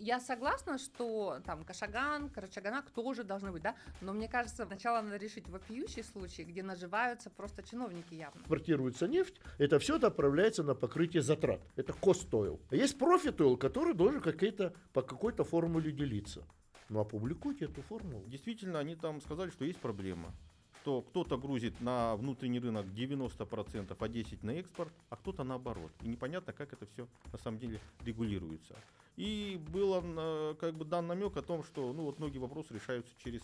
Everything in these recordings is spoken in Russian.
я согласна, что там Кашаган, Карачаганак тоже должны быть, да, но мне кажется, сначала надо решить вопиющий случай, где наживаются просто чиновники явно. Экспортируется нефть, это все отправляется на покрытие затрат. Это cost oil. А есть profit oil, который должен какие-то, по какой-то формуле делиться. Ну, опубликуйте эту формулу. Действительно, они там сказали, что есть проблема что кто-то грузит на внутренний рынок 90%, а 10% на экспорт, а кто-то наоборот. И непонятно, как это все на самом деле регулируется. И был э, как бы дан намек о том, что ну, вот многие вопросы решаются через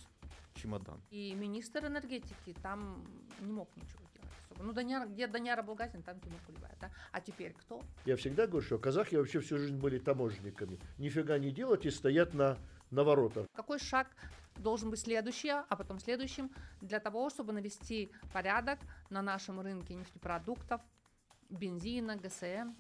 чемодан. И министр энергетики там не мог ничего делать. Особо. Ну, Даняр, где Даняра Булгатин, там Тимур Кулебаев. Да? А теперь кто? Я всегда говорю, что казахи вообще всю жизнь были таможенниками. Нифига не делать и стоят на, на воротах. Какой шаг должен быть следующий, а потом следующим, для того, чтобы навести порядок на нашем рынке нефтепродуктов, бензина, ГСМ.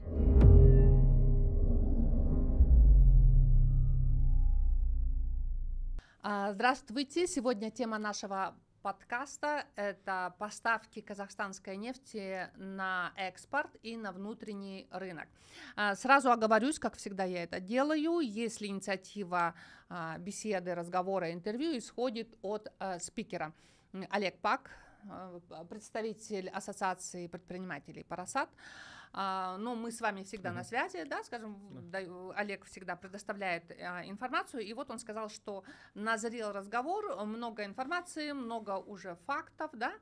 А, здравствуйте! Сегодня тема нашего подкаста – это поставки казахстанской нефти на экспорт и на внутренний рынок. А, сразу оговорюсь, как всегда я это делаю, если инициатива а, беседы, разговора, интервью исходит от э, спикера. Олег Пак, представитель Ассоциации предпринимателей «Парасат», а, но мы с вами всегда угу. на связи, да, скажем, да. Олег всегда предоставляет а, информацию, и вот он сказал, что назрел разговор, много информации, много уже фактов, да,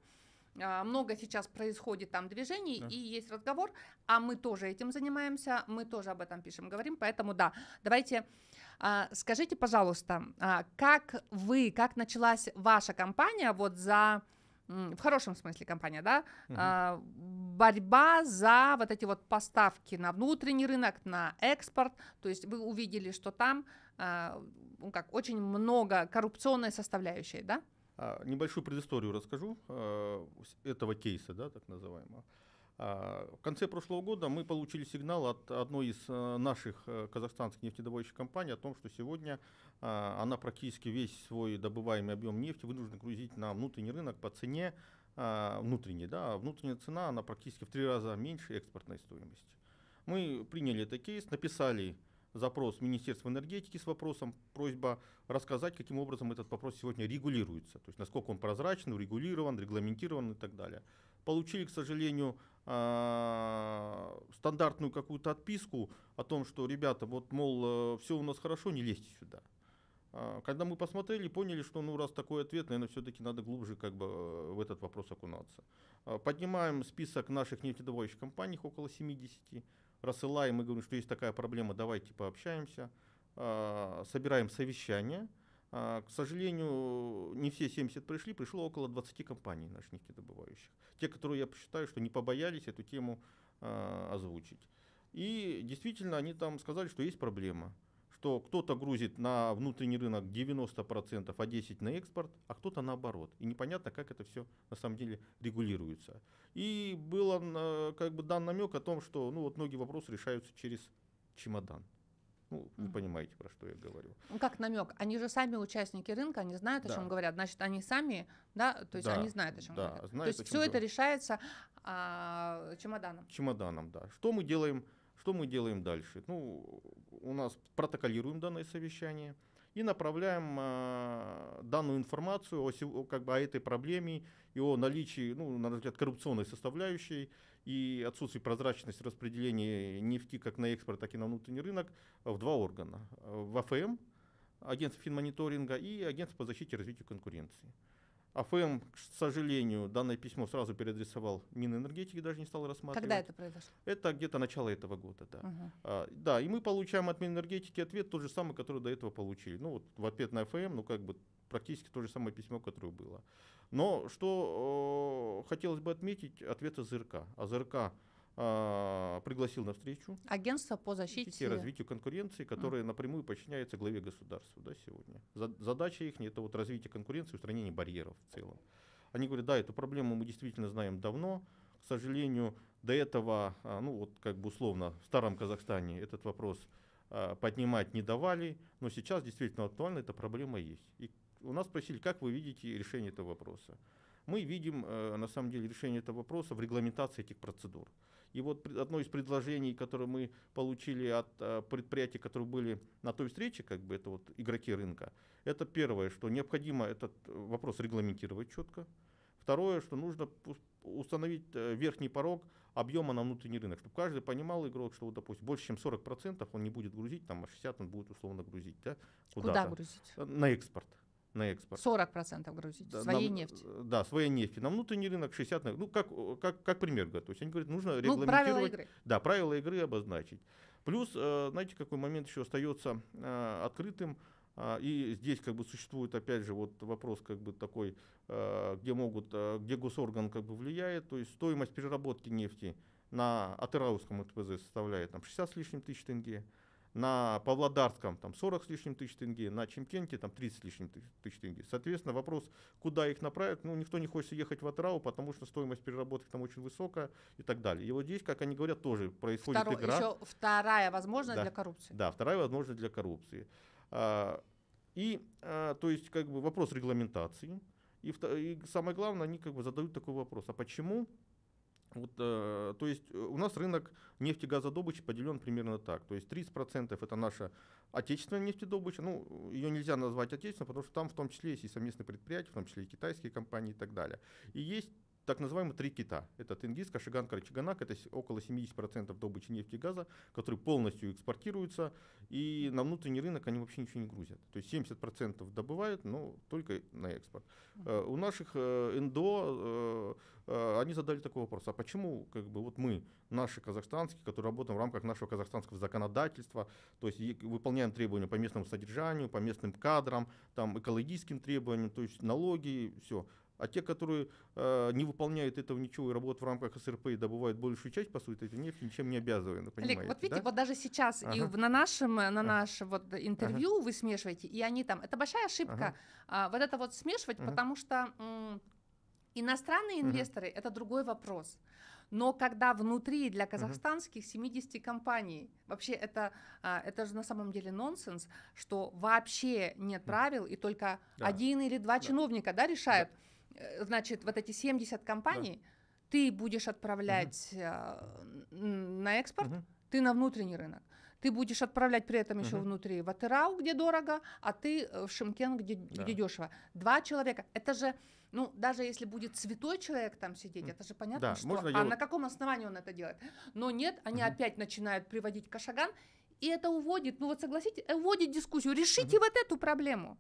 а, много сейчас происходит там движений да. и есть разговор, а мы тоже этим занимаемся, мы тоже об этом пишем, говорим, поэтому да, давайте скажите, пожалуйста, как вы, как началась ваша компания вот за в хорошем смысле компания, да, угу. а, борьба за вот эти вот поставки на внутренний рынок, на экспорт, то есть вы увидели, что там, а, ну как, очень много коррупционной составляющей, да? А, небольшую предысторию расскажу а, этого кейса, да, так называемого. В конце прошлого года мы получили сигнал от одной из э, наших э, казахстанских нефтедобывающих компаний о том, что сегодня она практически весь свой добываемый объем нефти вынуждена грузить на внутренний рынок по цене а, внутренней. Да, внутренняя цена она практически в три раза меньше экспортной стоимости. Мы приняли этот кейс, написали запрос Министерства энергетики с вопросом, просьба рассказать, каким образом этот вопрос сегодня регулируется, то есть насколько он прозрачен, урегулирован, регламентирован и так далее. Получили, к сожалению, а, стандартную какую-то отписку о том, что, ребята, вот, мол, э, все у нас хорошо, не лезьте сюда. А, когда мы посмотрели, поняли, что, ну, раз такой ответ, наверное, все-таки надо глубже как бы э, в этот вопрос окунаться. А, поднимаем список наших нефтедобывающих компаний, около 70, рассылаем и говорим, что есть такая проблема, давайте пообщаемся, собираем совещание – а, к сожалению, не все 70 пришли, пришло около 20 компаний наших нефтедобывающих. Те, которые я посчитаю, что не побоялись эту тему а, озвучить. И действительно, они там сказали, что есть проблема, что кто-то грузит на внутренний рынок 90%, а 10% на экспорт, а кто-то наоборот. И непонятно, как это все на самом деле регулируется. И был а, как бы дан намек о том, что ну, вот многие вопросы решаются через чемодан. Ну, вы понимаете, про что я говорю. Ну, как намек? Они же сами участники рынка, они знают, о да. чем говорят. Значит, они сами, да, то есть да, они знают, о чем да, говорят. Знают, то есть все это решается а, чемоданом. Чемоданом, да. Что мы делаем? Что мы делаем дальше? Ну, у нас протоколируем данное совещание и направляем э, данную информацию о, как бы, о этой проблеме и о наличии, ну, на взгляд, коррупционной составляющей и отсутствие прозрачности распределения нефти как на экспорт, так и на внутренний рынок в два органа. В АФМ, агентство финмониторинга и агентство по защите и развитию конкуренции. АФМ, к сожалению, данное письмо сразу переадресовал Минэнергетики, даже не стал рассматривать. Когда это произошло? Это где-то начало этого года, да. Угу. А, да, и мы получаем от Минэнергетики ответ тот же самый, который до этого получили. Ну вот в ответ на АФМ, ну как бы практически то же самое письмо, которое было. Но что э, хотелось бы отметить, ответ АЗРК. АЗРК э, пригласил на встречу. Агентство по защите и развитию конкуренции, которое mm. напрямую подчиняется главе государства да, сегодня. Задача их это вот развитие конкуренции, устранение барьеров в целом. Они говорят, да, эту проблему мы действительно знаем давно. К сожалению, до этого, а, ну вот как бы условно, в старом Казахстане этот вопрос а, поднимать не давали, но сейчас действительно актуально, эта проблема есть. И у нас спросили, как вы видите решение этого вопроса. Мы видим э, на самом деле решение этого вопроса в регламентации этих процедур. И вот одно из предложений, которое мы получили от э, предприятий, которые были на той встрече, как бы это вот игроки рынка, это первое, что необходимо этот вопрос регламентировать четко. Второе, что нужно установить э, верхний порог объема на внутренний рынок, чтобы каждый понимал игрок, что, вот, допустим, больше чем 40% он не будет грузить, там, а 60% он будет условно грузить. Да, Куда грузить? На экспорт на экспорт. 40% грузить да, своей на, нефти. Да, своей нефти. На внутренний рынок 60, ну как, как, как пример говорят. То есть они говорят, нужно регламентировать. Ну, правила игры. Да, правила игры обозначить. Плюс, э, знаете, какой момент еще остается э, открытым, э, и здесь как бы существует опять же вот вопрос как бы такой, где могут, где госорган как бы влияет, то есть стоимость переработки нефти на Атырауском ТПЗ составляет там 60 с лишним тысяч тенге, на Павлодарском там 40 с лишним тысяч тенге, на Чемкенте там 30 с лишним тысяч тенге. Соответственно, вопрос, куда их направить, ну, никто не хочет ехать в Атрау, потому что стоимость переработки там очень высокая и так далее. И вот здесь, как они говорят, тоже происходит Второ, игра. Еще вторая возможность да, для коррупции. Да, вторая возможность для коррупции. А, и, а, то есть, как бы вопрос регламентации. И, и самое главное, они как бы задают такой вопрос, а почему вот, э, то есть э, у нас рынок нефтегазодобычи поделен примерно так. То есть 30% это наша отечественная нефтедобыча. Ну, ее нельзя назвать отечественной, потому что там в том числе есть и совместные предприятия, в том числе и китайские компании и так далее. И есть так называемые три кита. Это Тенгиз, Кашиган, Карачаганак. Это около 70% добычи нефти и газа, которые полностью экспортируются. И на внутренний рынок они вообще ничего не грузят. То есть 70% добывают, но только на экспорт. Uh-huh. У наших э, НДО э, они задали такой вопрос. А почему как бы, вот мы, наши казахстанские, которые работаем в рамках нашего казахстанского законодательства, то есть выполняем требования по местному содержанию, по местным кадрам, там, экологическим требованиям, то есть налоги, все. А те, которые э, не выполняют этого ничего и работают в рамках СРП и добывают большую часть, по сути, этой нефти, ничем не обязаны. Олег, вот видите, да? вот даже сейчас ага. и на нашем на ага. наше вот интервью ага. вы смешиваете, и они там. Это большая ошибка, ага. а, вот это вот смешивать, ага. потому что м, иностранные инвесторы ага. это другой вопрос. Но когда внутри для казахстанских 70 компаний, вообще это, а, это же на самом деле нонсенс, что вообще нет правил, и только да. один или два да. чиновника да, решают. Да значит, вот эти 70 компаний, да. ты будешь отправлять угу. на экспорт, угу. ты на внутренний рынок. Ты будешь отправлять при этом еще угу. внутри в Атырау, где дорого, а ты э, в Шимкен, где, да. где дешево. Два человека. Это же, ну, даже если будет святой человек там сидеть, это же понятно, да, что. Можно а я... на каком основании он это делает? Но нет, они угу. опять начинают приводить Кашаган, и это уводит, ну вот согласитесь, уводит дискуссию. Решите угу. вот эту проблему.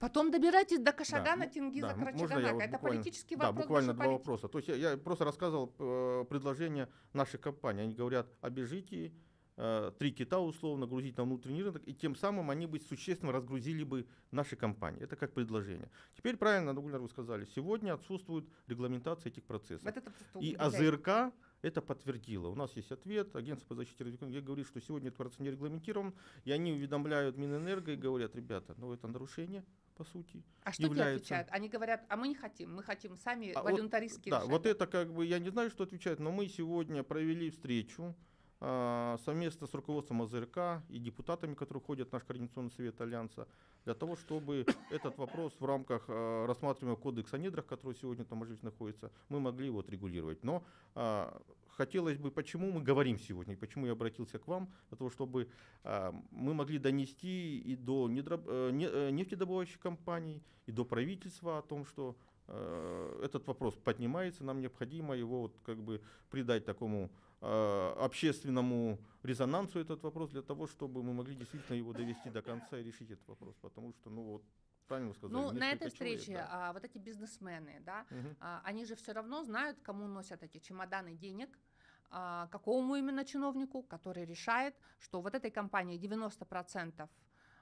Потом добирайтесь до Кашагана, да, Тингиза, да, Карачаганака. Вот Это политический да, вопрос. Да, буквально два политики. вопроса. То есть я, я просто рассказывал э, предложение нашей компании. Они говорят, обижите э, три кита условно, грузить на внутренний рынок, и тем самым они бы существенно разгрузили бы наши компании. Это как предложение. Теперь правильно, Нагульнар, вы сказали, сегодня отсутствует регламентация этих процессов. Вот это и АЗРК это подтвердило. У нас есть ответ, агентство по защите радиоактивных говорит, что сегодня этот процесс не регламентирован, и они уведомляют Минэнерго и говорят, ребята, ну это нарушение, по сути. А что является... отвечают? Они говорят, а мы не хотим, мы хотим сами а волюнтаристски вот, Да, вот это как бы, я не знаю, что отвечать, но мы сегодня провели встречу совместно с руководством АЗРК и депутатами, которые входят в наш Координационный совет Альянса, для того, чтобы этот вопрос в рамках а, рассматриваемого кодекса о недрах, который сегодня там, может находится, мы могли вот регулировать. Но а, хотелось бы, почему мы говорим сегодня, почему я обратился к вам, для того, чтобы э, мы могли донести и до недро, э, э, нефтедобывающих компаний, и до правительства о том, что э, этот вопрос поднимается, нам необходимо его вот как бы придать такому э, общественному резонансу этот вопрос для того, чтобы мы могли действительно его довести до конца и решить этот вопрос, потому что, ну вот, правильно сказали. Ну, на этой встрече человек, да. а, вот эти бизнесмены, да, угу. а, они же все равно знают, кому носят эти чемоданы денег, а, какому именно чиновнику, который решает, что вот этой компании 90%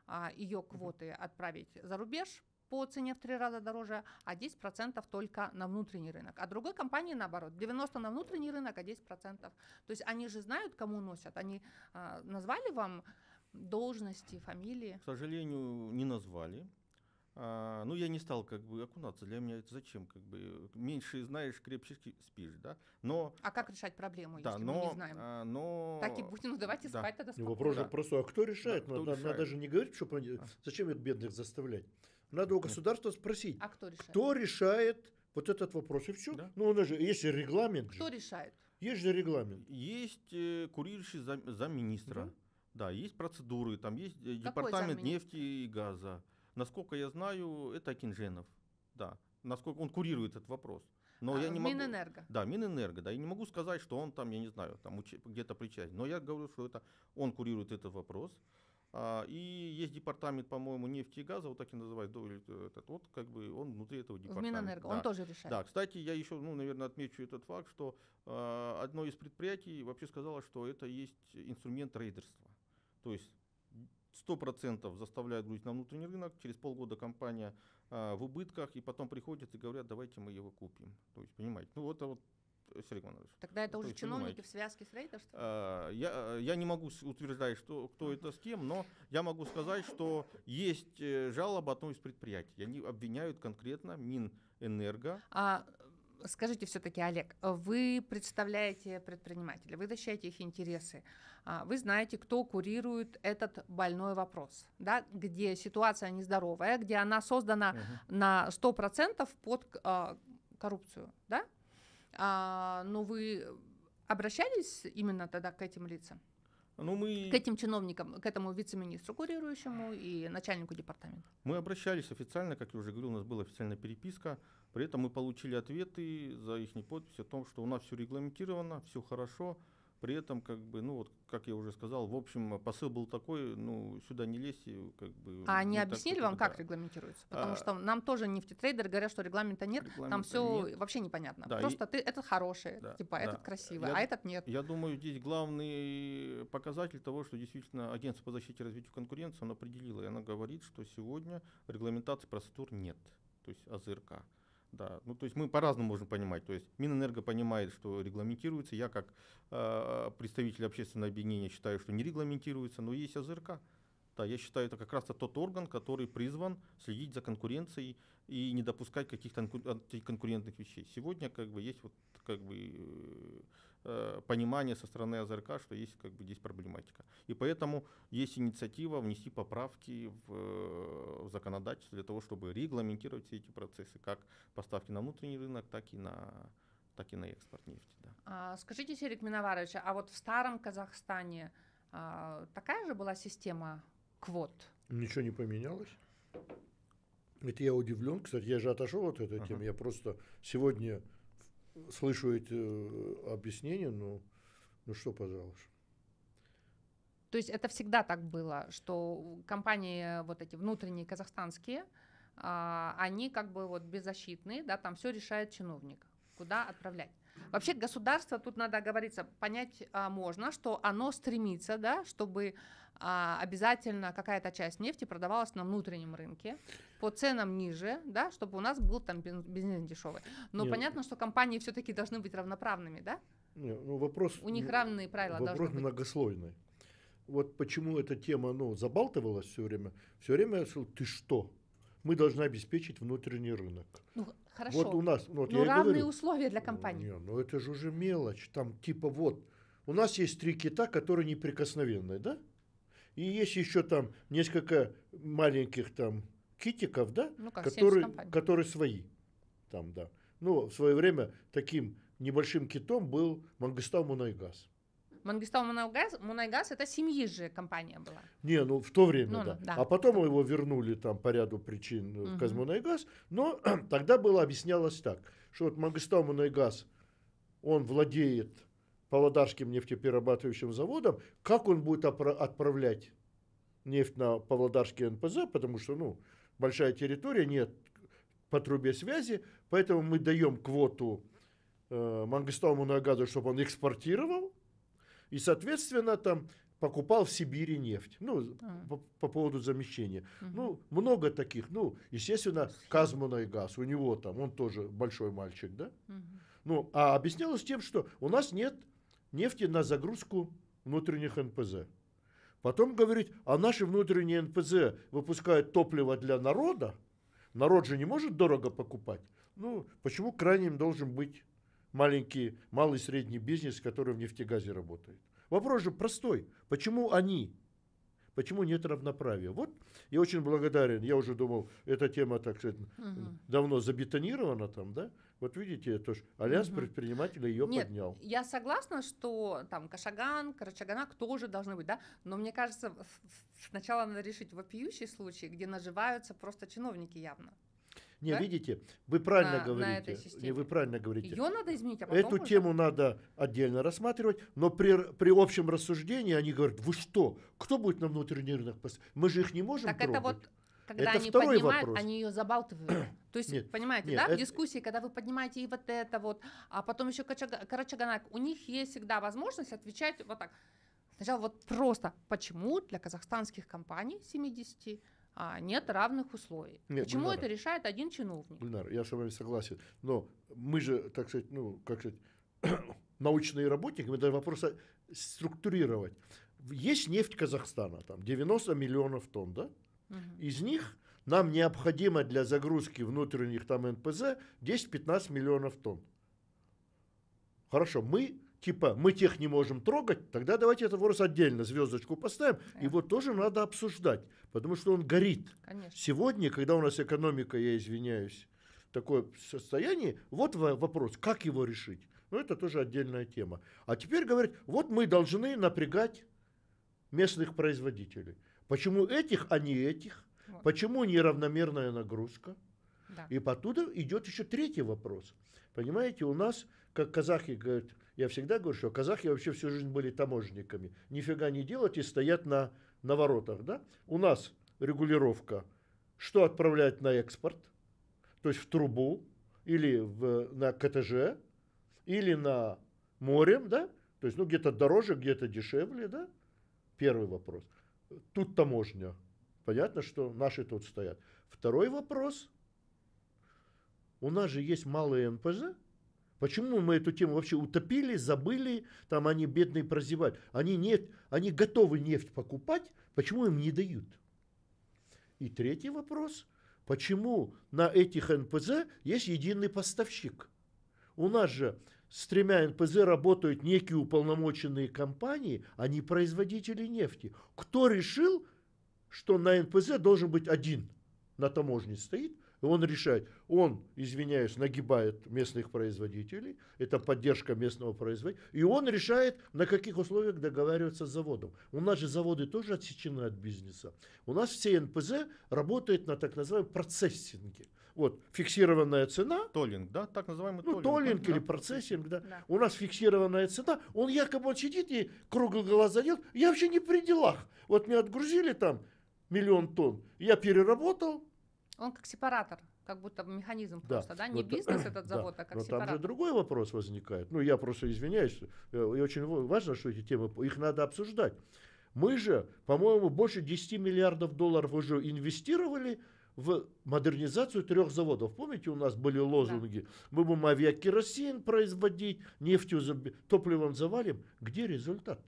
а, ее квоты отправить за рубеж по цене в три раза дороже, а 10% только на внутренний рынок. А другой компании наоборот, 90% на внутренний рынок, а 10%. То есть они же знают, кому носят. Они а, назвали вам должности, фамилии? К сожалению, не назвали. А, ну, я не стал как бы окунаться. Для меня это зачем? Как бы меньше знаешь, крепче спишь, да? Но... А как решать проблему, да, если но, мы не знаем? А, но... Так и будем, ну давайте да. спать тогда спокойно. Вопрос да. просто, а кто решает? Да, кто надо, решает? надо же не говорить, что а. зачем это бедных заставлять. Надо у государства спросить, а кто решает? кто решает Вот этот вопрос и все. Да. Ну, у нас же есть регламент. Кто Же. решает? Есть же регламент. Есть э, курирующий зам, замминистра. Да? есть процедуры, там есть э, департамент замминистра? нефти и газа. Насколько я знаю, это Кинженов. Да. Насколько он курирует этот вопрос. Но А, я не могу. Минэнерго. Да, Минэнерго, да, я не могу сказать, что он там, я не знаю, там где-то причастен. Но я говорю, что это он курирует этот вопрос. А, и есть департамент, по-моему, нефти и газа, вот так и называют, или этот, вот как бы он внутри этого В департамента. Минэнерго. Да. Он тоже решает. Да, кстати, я еще, ну, наверное, отмечу этот факт, что э, одно из предприятий вообще сказало, что это есть инструмент трейдерства. То есть 100% заставляют грузить на внутренний рынок, через полгода компания э, в убытках, и потом приходят и говорят, давайте мы его купим. То есть, понимаете, ну, это вот, э, Сергей Иванович, Тогда это То уже чиновники в связке с рейдерством? Э, Я, я не могу утверждать, что, кто это с кем, но я могу сказать, что есть э, жалоба одного из предприятий. Они обвиняют конкретно Минэнерго А, скажите все-таки, Олег, вы представляете предпринимателей, вы защищаете их интересы, а, вы знаете, кто курирует этот больной вопрос, да, где ситуация нездоровая, где она создана Мгм. на 100% под а, коррупцию, да? А, но вы обращались именно тогда к этим лицам, Ну, мы... к этим чиновникам, к этому вице-министру курирующему и начальнику департамента? Мы обращались официально, как я уже говорил, у нас была официальная переписка. При этом мы получили ответы за их подпись о том, что у нас все регламентировано, все хорошо. При этом, как бы, ну вот, как я уже сказал, в общем, посыл был такой, ну, сюда не лезьте, как бы. А они объяснили вам, как да. регламентируется? Потому А, что нам тоже нефтетрейдеры говорят, что регламента нет, там Регламента все нет. вообще непонятно. Да, и- Просто ты этот хороший, Да, типа да. этот красивый, Я- а этот нет. Я думаю, здесь главный показатель того, что действительно агентство по защите и развитию конкуренции, оно определило, и оно говорит, что сегодня регламентации процедур нет, то есть АЗРК. Да, ну то есть мы по-разному можем понимать. То есть Минэнерго понимает, что регламентируется. Я как э, представитель общественного объединения считаю, что не регламентируется, но есть АЗРК. Да, я считаю, это как раз тот орган, который призван следить за конкуренцией и не допускать каких-то антиконкурентных вещей. Сегодня как бы есть вот как бы э, понимание со стороны АЗРК, что есть как бы здесь проблематика. И поэтому есть инициатива внести поправки в, э, в законодательство для того, чтобы регламентировать все эти процессы, как поставки на внутренний рынок, так и на так и на экспорт нефти. Да. А, скажите, Серик Миноварович, а вот в старом Казахстане а, такая же была система квот? Ничего не поменялось. Это я удивлен. Кстати, я же отошел от этой Ага. темы. Я просто сегодня слышу эти э, объяснения. Ну, ну что, пожалуйста. То есть это всегда так было, что компании вот эти внутренние казахстанские, а, они как бы вот беззащитные, да, там все решает чиновник, куда отправлять. Вообще государство, тут надо говориться, понять а, можно, что оно стремится, да, чтобы а, обязательно какая-то часть нефти продавалась на внутреннем рынке по ценам ниже, да, чтобы у нас был там бен- бензин дешевый. Но Нет. понятно, что компании все-таки должны быть равноправными, да? Не, ну, вопрос, У них равные правила вопрос должны быть. многослойный. Вот почему эта тема ну, забалтывалась все время. Все время я сказал, ты что? Мы должны обеспечить внутренний рынок. Ну, хорошо. Вот у нас, ну, вот и равные говорю, условия для Ну, компаний. Не, ну это же уже мелочь. Там типа вот, у нас есть три кита, которые неприкосновенные, да? И есть еще там несколько маленьких там китиков, да? Ну как, 70 которые, которые свои. Там, да. Ну, в свое время таким небольшим китом был Мангыстау Мунайгаз. Мангистау Мунайгаз, Мунайгаз это семьи же компания была. Не, ну в то время, Ну, да. да. А потом его вернули там по ряду причин э, в. Казмунайгаз. Но тогда было объяснялось так, что вот Мангыстау Мунайгаз, он владеет Павлодарским нефтеперерабатывающим заводом, как он будет отправлять нефть на Павлодарский НПЗ, потому что, ну, большая территория, нет по трубе связи, поэтому мы даем квоту э, Мангыстау Мунайгазу, чтобы он экспортировал, и, соответственно, там покупал в Сибири нефть. Ну, А. по, по поводу замещения. Мгм. Ну, много таких. Ну, естественно, Казмунайгаз, у него там, он тоже большой мальчик, да? Мгм. Ну, а объяснялось тем, что у нас нет нефти на загрузку внутренних НПЗ. Потом говорить, а наши внутренние НПЗ выпускают топливо для народа, народ же не может дорого покупать. Ну, почему крайним должен быть маленький, малый средний бизнес, который в нефтегазе работает? Вопрос же простой. Почему они? почему нет равноправия. Вот я очень благодарен, я уже думал, эта тема, так сказать, Мгм. давно забетонирована там, да? Вот видите, это ж Альянс Мгм. предпринимателей ее Нет, поднял. Я согласна, что там Кашаган, Карачаганак тоже должны быть, да, но мне кажется, сначала надо решить вопиющий случай, где наживаются просто чиновники явно. Не, да? видите, вы правильно На- на говорите. этой не, вы правильно говорите. Ее надо изменить, а потом Эту уже- тему надо отдельно рассматривать, но при, при общем рассуждении они говорят, вы что, кто будет на внутренний рынок? Мы же их не можем Так это трогать. вот, когда Это они поднимают, вопрос. они ее забалтывают. То есть, Нет, понимаете, нет, да, в это- дискуссии, когда вы поднимаете и вот это вот, а потом еще Карачаганак, у них есть всегда возможность отвечать вот так. Сначала вот просто, почему для казахстанских компаний 70 а, нет равных условий? Нет, почему Гульнара. это решает один чиновник? Гульнар, я с вами согласен. Но мы же, так сказать, ну, как сказать, научные работники, мы должны вопрос структурировать. Есть нефть Казахстана, там 90 миллионов тонн, да? Мгм. Из них нам необходимо для загрузки внутренних там НПЗ 10-15 миллионов тонн. Хорошо, мы типа мы тех не можем трогать, тогда давайте этот вопрос отдельно звездочку поставим. Да. Его тоже надо обсуждать, потому что он горит. Конечно. Сегодня, когда у нас экономика, я извиняюсь, такое состояние, вот во- вопрос, как его решить. Ну, это тоже отдельная тема. А теперь говорят, вот мы должны напрягать местных производителей. Почему этих, а не этих? Вот. Почему неравномерная нагрузка? Да. И оттуда идет еще третий вопрос. Понимаете, у нас, как казахи говорят, я всегда говорю, что казахи вообще всю жизнь были таможенниками. Нифига не делать и стоят на, на воротах. Да? У нас регулировка, что отправлять на экспорт, то есть в трубу или в, на КТЖ, или на море, да? то есть ну, где-то дороже, где-то дешевле. Да? Первый вопрос. Тут таможня. Понятно, что наши тут стоят. Второй вопрос. У нас же есть малые НПЗ. Почему мы эту тему вообще утопили, забыли, там они бедные прозевают. Они, нет, они готовы нефть покупать, почему им не дают? И третий вопрос. Почему на этих НПЗ есть единый поставщик? У нас же с тремя НПЗ работают некие уполномоченные компании, а не производители нефти. Кто решил, что на НПЗ должен быть один на таможне стоит, он решает, он, извиняюсь, нагибает местных производителей, это поддержка местного производителя, и он решает, на каких условиях договариваться с заводом. У нас же заводы тоже отсечены от бизнеса. У нас все НПЗ работают на так называемом процессинге. Вот, фиксированная цена, Толлинг, да, так называемый ну, толлинг. толлинг да, или да. процессинг, да. Да. У нас фиксированная цена, он якобы он сидит и круглый глаз задел, я вообще не при делах. Вот мне отгрузили там миллион тонн, я переработал, Он как сепаратор, как будто механизм Да, просто, да? Не но та- бизнес этот да, завод, а как но там же сепаратор. другой вопрос возникает. Ну, я просто извиняюсь, э, и очень ва- важно, что эти темы, их надо обсуждать. Мы же, по-моему, больше 10 миллиардов долларов уже инвестировали в модернизацию трех заводов. Помните, у нас были лозунги, мы будем авиакеросин производить, нефтью, топливом завалим. Где результат?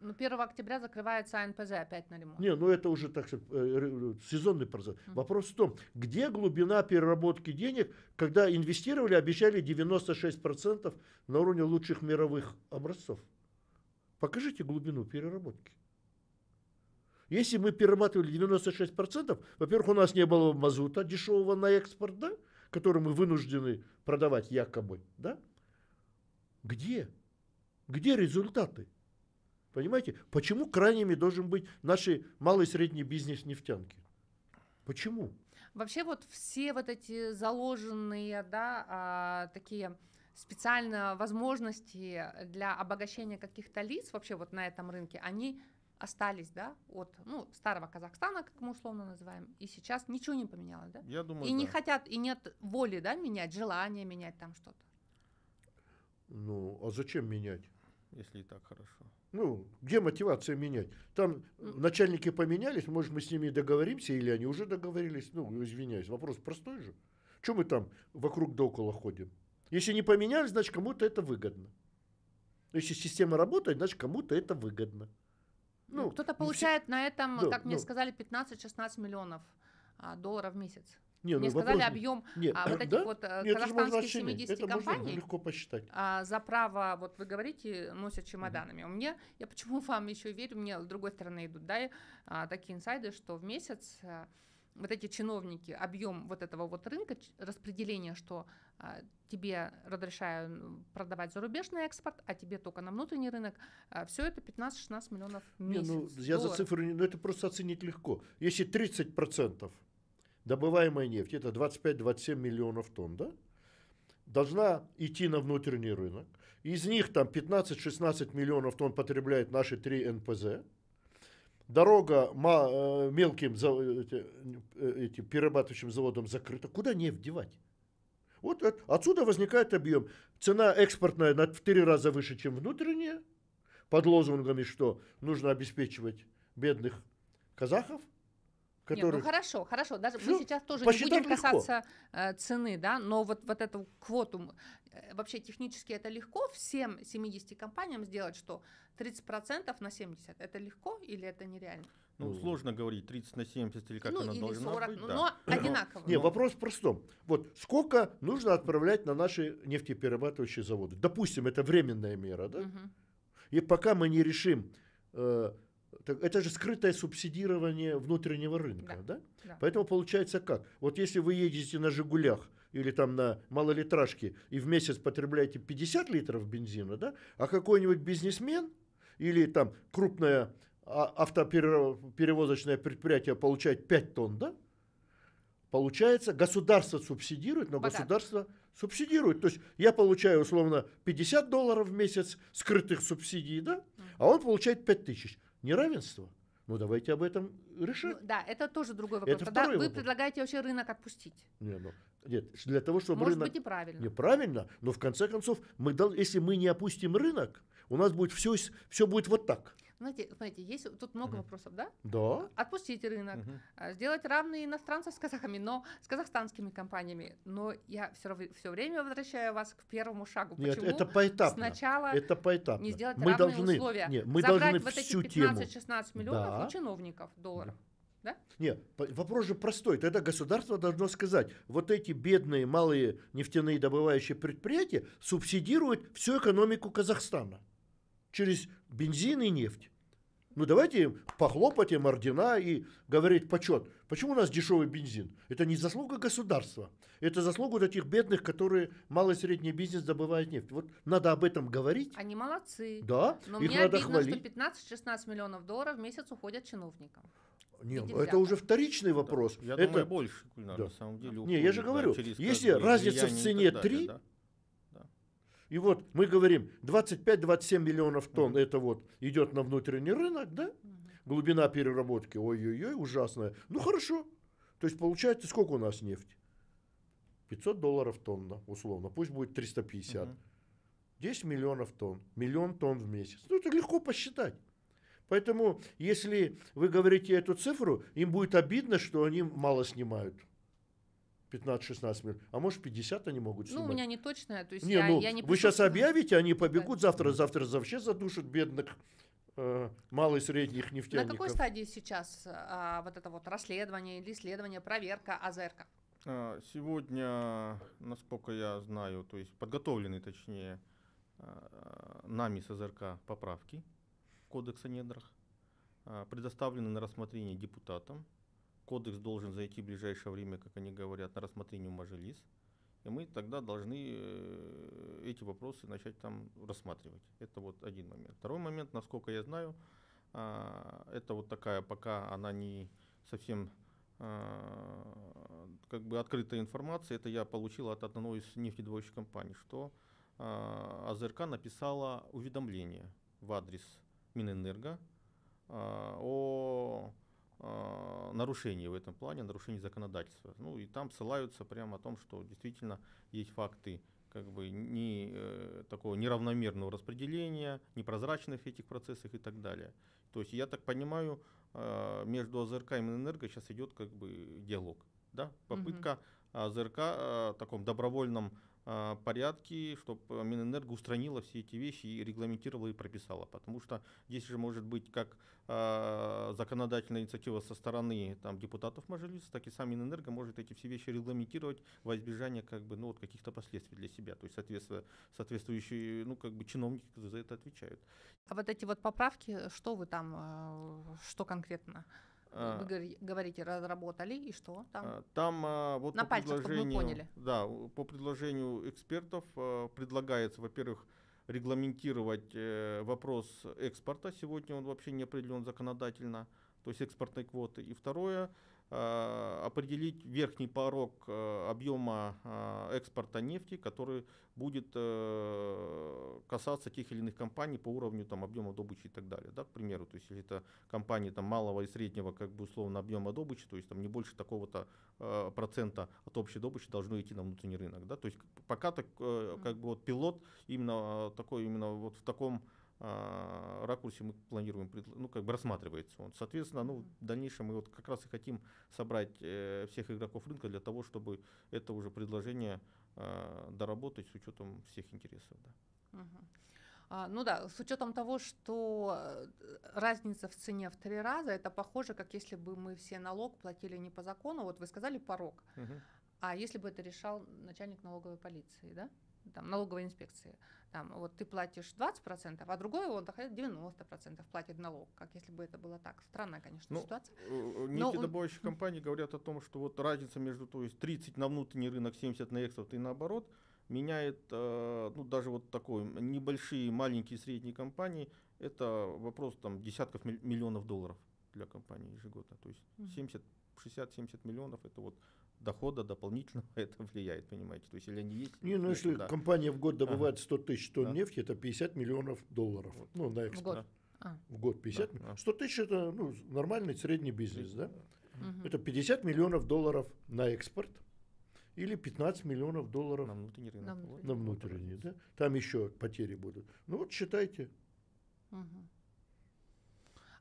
Ну, 1 октября закрывается АНПЗ опять на ремонт. Не, ну это уже так сказать, э, ре- сезонный процесс. Мгм. Вопрос в том, где глубина переработки денег, когда инвестировали, обещали 96% на уровне лучших мировых образцов. Покажите глубину переработки. Если мы перерабатывали 96%, во-первых, у нас не было мазута дешевого на экспорт, да, который мы вынуждены продавать якобы, да? Где? Где результаты? Понимаете, почему крайними должен быть наши малый и средний бизнес нефтянки? Почему? Вообще вот все вот эти заложенные, да, а, такие специально возможности для обогащения каких-то лиц вообще вот на этом рынке, они остались, да, от ну, старого Казахстана, как мы условно называем, и сейчас ничего не поменялось, да? Я думаю, И не да. хотят, и нет воли, да, менять, желания менять там что-то. Ну, а зачем менять? Если и так хорошо. Ну, где мотивация менять? Там начальники поменялись, может, мы с ними договоримся, или они уже договорились. Ну, извиняюсь, вопрос простой же. Чем мы там вокруг да около ходим? Если не поменялись, значит, кому-то это выгодно. Если система работает, значит, кому-то это выгодно. Ну, Ну, кто-то ну, все- получает на этом, да, как мне ну. сказали, 15-16 миллионов а, долларов в месяц. Не, Мне ну, сказали вопрос- объем Не, а, вот этих да? вот э, Нет, можно казахстанских оценить. 70 Это можно компаний легко посчитать. а, за право, вот вы говорите, носят чемоданами. У меня, я почему вам еще верю, мне с другой стороны идут, да, а, такие инсайды, что в месяц а, вот эти чиновники, объем вот этого вот рынка, распределение, что а, тебе разрешаю продавать зарубежный экспорт, а тебе только на внутренний рынок, все это 15-16 миллионов в Не, месяц. ну, я за долларов. цифры, не- ну это просто оценить легко. Если 30% добываемой нефти, это 25-27 миллионов тонн, да, должна идти на внутренний рынок. Из них там 15-16 миллионов тонн потребляют наши три НПЗ. Дорога э, мелким э, этим перерабатывающим заводом закрыта. Куда нефть девать? Вот от- отсюда возникает объем. Цена экспортная на в три раза выше, чем внутренняя, под лозунгами, что нужно обеспечивать бедных казахов, Нет, ну хорошо, хорошо. Даже Всё, мы сейчас тоже не будем легко. касаться э, цены, да, но вот, вот эту квоту э, вообще технически это легко всем 70 компаниям сделать, что 30% на 70 это легко или это нереально? Ну, Ну. сложно говорить 30 на 70 или как ну она или должна 40, быть. ну, да. но одинаково. Не, Ну. вопрос в простом. Вот сколько нужно отправлять на наши нефтеперерабатывающие заводы? Допустим, это временная мера, да? Мгм. И пока мы не решим, э, это же скрытое субсидирование внутреннего рынка, да? Да. Поэтому получается как? Вот если вы едете на «Жигулях» или там на малолитражке и в месяц потребляете 50 литров бензина, да? А какой-нибудь бизнесмен или там крупное а- автоперевозочное предприятие получает 5 тонн, да? Получается, государство субсидирует, но Богато. государство субсидирует. То есть я получаю условно 50 долларов в месяц скрытых субсидий, да? А он получает 5 тысяч. Неравенство. Ну давайте об этом решать. Ну, да, это тоже другой вопрос. Это Тогда вы вопрос. предлагаете вообще рынок отпустить. Не, ну, нет, для того, чтобы Может рынок... быть неправильно. Неправильно, но в конце концов, мы если мы не опустим рынок, у нас будет все, все будет вот так. Знаете, смотрите, есть тут много Мгм. вопросов, да? Да. Отпустить рынок, а, сделать равные иностранцев с казахами, но с казахстанскими компаниями. Но я все, все время возвращаю вас к первому шагу. Нет, Почему это поэтапно. сначала Это поэтапно. не сделать мы равные должны, условия? не, мы Забрать должны вот всю эти тему. 15-16 миллионов Да. у чиновников долларов. Нет, по- вопрос же простой. Тогда государство должно сказать, вот эти бедные малые нефтяные добывающие предприятия субсидируют всю экономику Казахстана через бензин и нефть. Ну давайте им похлопать им ордена и говорить почет. Почему у нас дешевый бензин? Это не заслуга государства. Это заслуга вот этих бедных, которые малый и средний бизнес добывает нефть. Вот надо об этом говорить. Они молодцы. Да, Но их мне надо обидно, хвалить. что 15-16 миллионов долларов в месяц уходят чиновникам. Не, виде это взяток. уже вторичный вопрос. Я это... думаю, больше, Гульнар, Да. на самом деле. Не, я же уходит, да, говорю, через если разница в цене далее, три, да. И вот мы говорим, 25-27 миллионов тонн Мгм. это вот идет на внутренний рынок, да? Мгм. Глубина переработки, ой-ой-ой, ужасная. Ну хорошо. То есть получается, сколько у нас нефти? 500 долларов тонна, условно. Пусть будет 350. Мгм. 10 миллионов тонн. Миллион тонн в месяц. Ну это легко посчитать. Поэтому, если вы говорите эту цифру, им будет обидно, что они мало снимают. 15-16 миллионов. А может 50 они могут Ну, снимать. у меня не точное, то есть Не, я, ну, я не вы сейчас объявите, они побегут завтра, завтра вообще задушат бедных э, малых и средних На нефтяников. какой стадии сейчас а, вот это вот расследование или исследование, проверка АЗРК? А, Сегодня, насколько я знаю, то есть подготовлены, точнее, а, нами с АЗРК поправки в Кодекс о недрах, а, предоставлены на рассмотрение депутатам. Кодекс должен зайти в ближайшее время, как они говорят, на рассмотрение в Мажилис. И мы тогда должны э, эти вопросы начать там рассматривать. Это вот один момент. Второй момент, насколько я знаю, а, это вот такая, пока она не совсем а, как бы открытая информация, это я получил от одной из нефтедобывающих компаний, что а, АЗРК написала уведомление в адрес Минэнерго о а, нарушении в этом плане, нарушении законодательства. Ну и там ссылаются прямо о том, что действительно есть факты как бы не э, такого неравномерного распределения, непрозрачных этих процессах и так далее. То есть я так понимаю, э, между АЗРК и Минэнерго сейчас идет как бы диалог, да, попытка АЗРК э, в таком добровольном а, порядки, чтобы Минэнерго устранила все эти вещи и регламентировала и прописала. Потому что здесь же может быть как э, законодательная инициатива со стороны там, депутатов Мажилиса, так и сам Минэнерго может эти все вещи регламентировать во избежание как бы, ну, вот, каких-то последствий для себя. То есть соответствие, соответствующие ну, как бы, чиновники за это отвечают. А вот эти вот поправки, что вы там, э, что конкретно? А, Вы говорите, разработали, и что там? А, Там а, вот На по пальцах, чтобы мы предложению, поняли. да, по предложению экспертов а, предлагается, во-первых, регламентировать э, вопрос экспорта. Сегодня он вообще не определен законодательно, то есть экспортной квоты. И второе, определить верхний порог э, объема а, экспорта нефти, который будет э, касаться тех или иных компаний по уровню там, объема добычи и так далее. Да, к примеру, то есть если это компании там, малого и среднего как бы, условно объема добычи, то есть там не больше такого-то процента от общей добычи должно идти на внутренний рынок. Да? То есть пока так, э, как бы вот пилот именно такой именно вот в таком ракурсе мы планируем, ну как бы рассматривается он. Соответственно, ну в дальнейшем мы вот как раз и хотим собрать э, всех игроков рынка для того, чтобы это уже предложение э, доработать с учетом всех интересов. Да. А, ну да, с учетом того, что э, разница в цене в три раза, это похоже, как если бы мы все налог платили не по закону, вот вы сказали порог, Мгм. а если бы это решал начальник налоговой полиции, да? Там, налоговой инспекции. Там, вот ты платишь 20%, а другой он так, 90% платит налог, как если бы это было так. Странная, конечно, Ну, ситуация. Э, Но он- Нефтедобывающие компании говорят о том, что вот разница между то есть 30 на внутренний рынок, 70 на экспорт и наоборот меняет, э, ну даже вот такой небольшие, маленькие, средние компании, это вопрос там десятков миллионов долларов для компании ежегодно. То есть Мгм. 70, 60-70 миллионов это вот дохода дополнительного это влияет, понимаете. То есть или они есть, Не, ну нет, если да. компания в год добывает 100 тысяч тонн Да. нефти, это 50 миллионов долларов. Вот. Ну, на В экспорт. год. А, В год 50 Да, ми- да. 100 тысяч это ну, нормальный средний бизнес, да? мгм. Это 50 миллионов долларов на экспорт или 15 миллионов долларов на внутренний рынок. На внутренний. на внутренний, да? Там еще потери будут. Ну вот считайте. Мгм.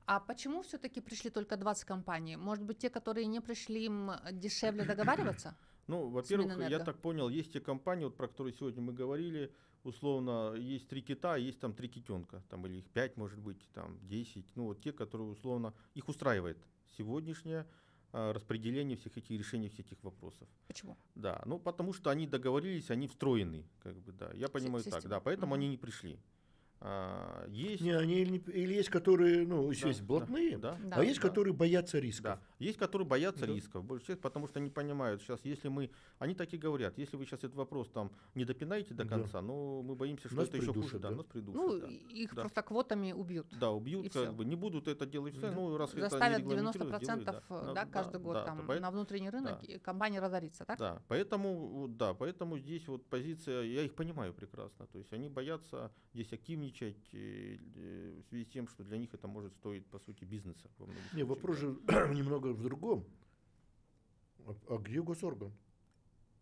А почему все-таки пришли только 20 компаний? Может быть, те, которые не пришли, им дешевле договариваться? Ну, во-первых, я так понял, есть те компании, вот, про которые сегодня мы говорили, условно, есть три кита, а есть там три китенка, там, или их пять, может быть, там, десять, ну, вот те, которые, условно, их устраивает сегодняшнее а, распределение всех этих решений всех этих вопросов. Почему? Да, ну, потому что они договорились, они встроены, как бы, да, я понимаю так, система. да, поэтому Мгм. они не пришли. А, есть... Не, они или, или есть, которые, ну, да, есть да, блатные, да, Да. а есть, да. которые боятся рисков. Да. Есть, которые боятся Да. рисков, больше всех, потому что они понимают, сейчас, если мы, они так и говорят, если вы сейчас этот вопрос там не допинаете до Да. конца, ну, мы боимся, что Нас это еще хуже, да, да. нас придушат. Ну, да. их Да. просто квотами убьют. Да, убьют, и как бы, не будут это делать все, Да. ну, раз это не Заставят регламентируют, 90% делают, да, Ну, каждый год да, там поэт- на внутренний рынок, да. и компания разорится, так? Да, поэтому, да, поэтому здесь вот позиция, я их понимаю прекрасно, то есть они боятся здесь активничать э, э, в связи с тем, что для них это может стоить, по сути, бизнеса. во Не, вопрос же немного в другом. А, а где госорган?